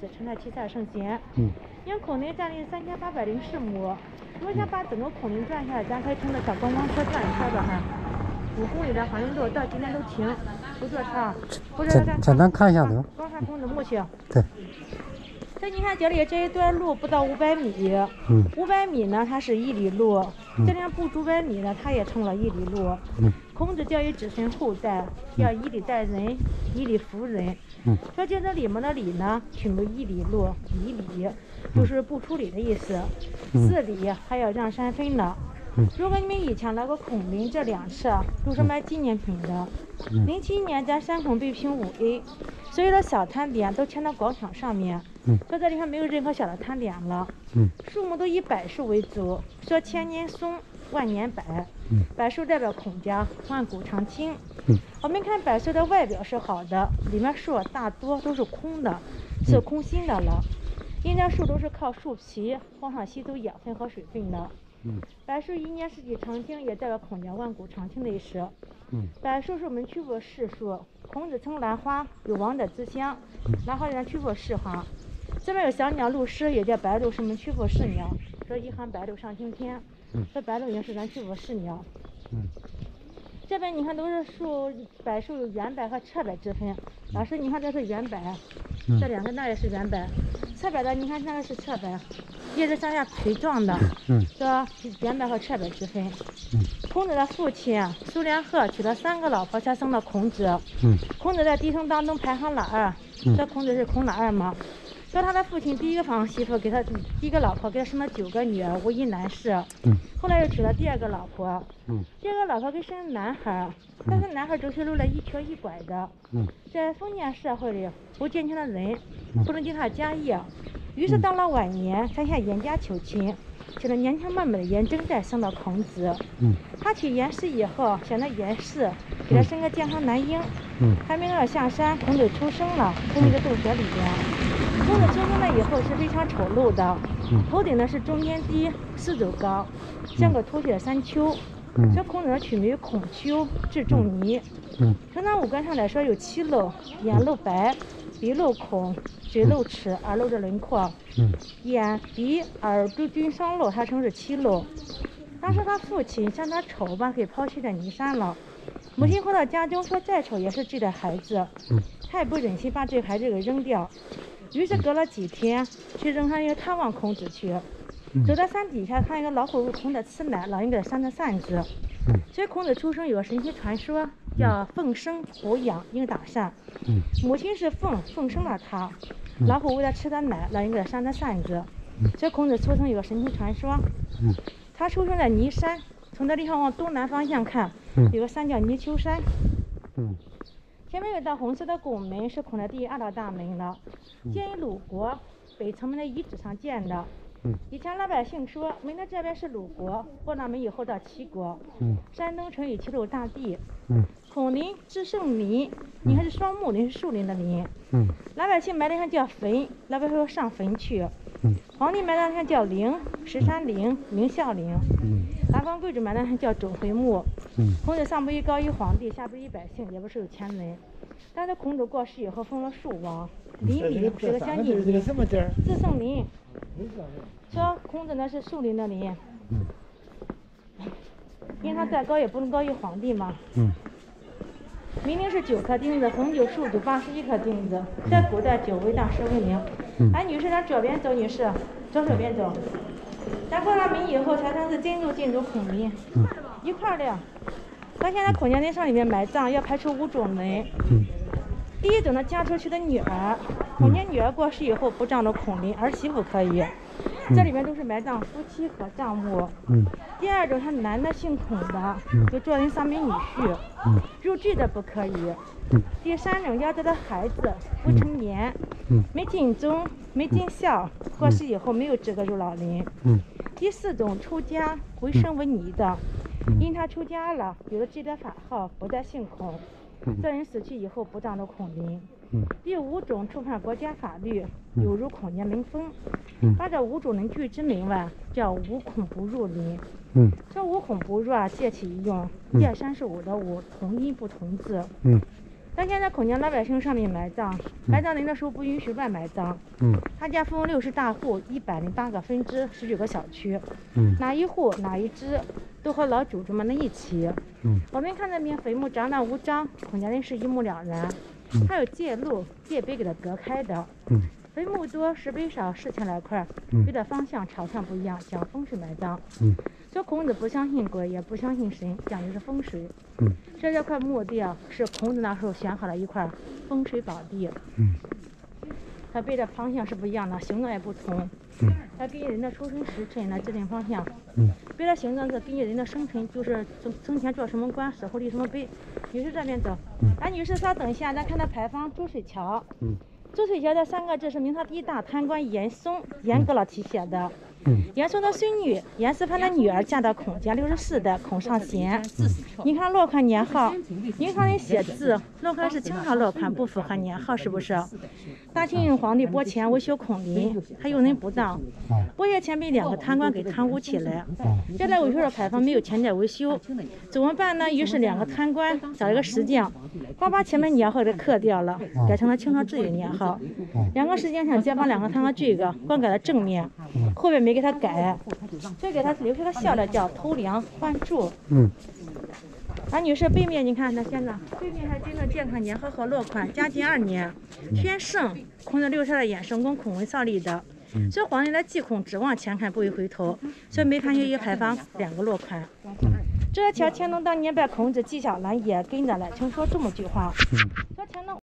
子承在七彩圣贤。嗯，因孔林占地三千八百零四亩，如果想把整个孔林转下来，咱可以乘着小观光车转一圈的哈。五公里的环游路到今天都停，不坐车，或者简简单看一下得。观看孔子墓去。对。在你看这里这一段路不到五百米，嗯，五百米呢它是一里路，这里不足百米呢它也成了一里路。嗯，孔子教育子孙后代要以礼待人，以礼服人。嗯，说这个礼貌的礼呢，取名一礼路，以礼就是不出礼的意思。四礼还要让三分呢。如果你们以前来过孔林这两次，都是卖纪念品的。零七年咱山孔被评五 A，所有的小摊点都迁到广场上面。说这里还没有任何小的摊点了。树木都以柏树为主，说千年松，万年柏。柏树代表孔家，万古长青。我们看柏树的外表是好的，里面树大多都是空的，是空心的了。因这树都是靠树皮往上吸收养分和水分的。柏树一年四季常青，也代表孔家万古长青的意思。柏树是我们曲阜市树，孔子称兰花有王者之乡，兰花人曲阜市哈。这边有小鸟鹭鸶，也叫白鹭，是我们曲阜市鸟。说一行白鹭上青天，这白鹭也是咱曲阜市鸟。这边你看都是树，柏树有圆柏和侧柏之分。老师，你看这是圆柏，这两个那也是圆柏。侧柏的，你看那个是侧柏，叶子向下垂状的，是吧？圆柏和侧柏之分。孔子的父亲苏连鹤娶了三个老婆才生了孔子。孔子在弟兄当中排行老二，这孔子是孔老二吗？说他的父亲第一个房媳妇给他第一个老婆给他生了九个女儿，无一男士。嗯。后来又娶了第二个老婆。嗯。第二个老婆给生了男孩，但是男孩走起路来一瘸一拐的。嗯。在封建社会里，不健全的人不能给他家业，于是到了晚年，才向严家求亲，请了年轻貌美的严征在生了孔子。嗯。他娶严氏以后，选了严氏，给他生个健康男婴。嗯。还没到下山，孔子出生了，生一个洞穴里边。孔子出生了以后是非常丑陋的，头顶呢是中间低，四周高，像个凸起的山丘。这孔子呢取名孔丘，字仲尼。从他五官上来说有七露：眼露白，鼻露孔，嘴露齿，耳露着轮廓。眼、鼻、耳都均双露，他称是七露。当时他父亲嫌他丑，把给抛弃在泥山了。母亲回到家中说再丑也是自己的孩子，他也不忍心把这孩子给扔掉。于是隔了几天，去扔上一个探望孔子去。走到山底下，看一个老虎为孔子吃奶，老人给他扇着扇子。所以孔子出生有个神奇传说，叫凤生虎养鹰打扇。母亲是凤，凤生了他。老虎为他吃他奶，老人给他扇着扇子。所以孔子出生有个神奇传说。他出生在尼山，从这地方往东南方向看，有个山叫泥丘山。前面有道红色的拱门，是孔的第二道大门了，建于鲁国北城门的遗址上建的。以前老百姓说，门的这边是鲁国，过了门以后到齐国。山东成语齐鲁大地。孔林之圣林，你看是双木林，是树林的林。老百姓埋的像叫坟，老百姓说上坟去。皇帝埋葬它叫陵，十三陵，明孝陵。南方贵族埋葬它叫准回墓。孔子上不一高于皇帝，下不一百姓，也不是有钱人。但是孔子过世以后封了蜀王，邻里是个乡亲。这个什么地儿？字圣林。说孔子那是树林的林。因为他再高也不能高于皇帝嘛。明明是九颗钉子，红酒、数酒八十一颗钉子，在古代酒为大，诗为名。哎，女士，咱左边走，女士，左手边走。咱过了门以后，才算是真正进入孔林。一块儿的。咱现在孔家人上里面埋葬，要排除五种人。第一种呢，嫁出去的女儿，孔家女儿过世以后不葬入孔林，儿媳妇可以。这里面都是埋葬夫妻和丈母。第二种，他男的姓孔的，就做人上门女婿，入赘的不可以。第三种，夭折的孩子未成年，没尽忠、没尽孝，过世以后没有资格入老林。第四种，出家回生为尼的，因他出家了，有了自己的法号，不再姓孔，这人死去以后不葬入孔林。第五种，触犯国家法律，有如孔家门风，把这五种人拒之门外，叫无孔不入林。这无孔不入啊，借其一用，第三十五的五，同音不同字。但现在孔家老百姓上面埋葬，埋葬人的时候不允许乱埋葬。嗯。他家分六十大户，一百零八个分支，十九个小区。嗯。哪一户哪一支，都和老祖宗们在一起。嗯。我们看那边坟墓长短无章，孔家人是一目了然。嗯。还有界路、界碑给它隔开的。嗯。坟墓多，石碑少，四千来块，碑的方向、朝向不一样，讲风水埋葬。嗯。说孔子不相信鬼，也不相信神，讲的是风水。嗯。这这块墓地啊，是孔子那时候选好了一块风水宝地。嗯。它背的方向是不一样的，形状也不同。嗯。它根据人的出生时辰来制定方向。嗯。别的形状是根据人的生辰，就是生生前做什么官，死后立什么碑。女士这边走。嗯。来，女士稍等一下，咱看那牌坊朱水桥。嗯。朱水桥这三个字是明朝第一大贪官严嵩严格了题写的。严嵩的孙女严世蕃的女儿嫁到孔家六十四代孔尚贤。你看落款年号，银行人写字，落款是清朝落款，不符合年号，是不是？大清皇帝拨钱维修孔林，还用人不当，拨些钱被两个贪官给贪污起来。这来维修的牌坊没有钱再维修，怎么办呢？于是两个贪官找一个石匠，把把前面年号给刻掉了，改成了清朝自己的年号。两个石匠想接把两个贪官这个，光改了正面，后面没。没给他改，所以给他留下个笑料，叫偷梁换柱。嗯。啊，女士，背面你看那现在，背面还金的健康年和和落款，嘉靖二年，天圣，孔子六十二眼圣公孔文造立的。嗯。所以皇帝来祭孔，只往前看，不会回头。所以没看见一牌坊两个落款。嗯。这条乾隆当年拜孔子，纪晓岚也跟着来，曾说这么句话。嗯。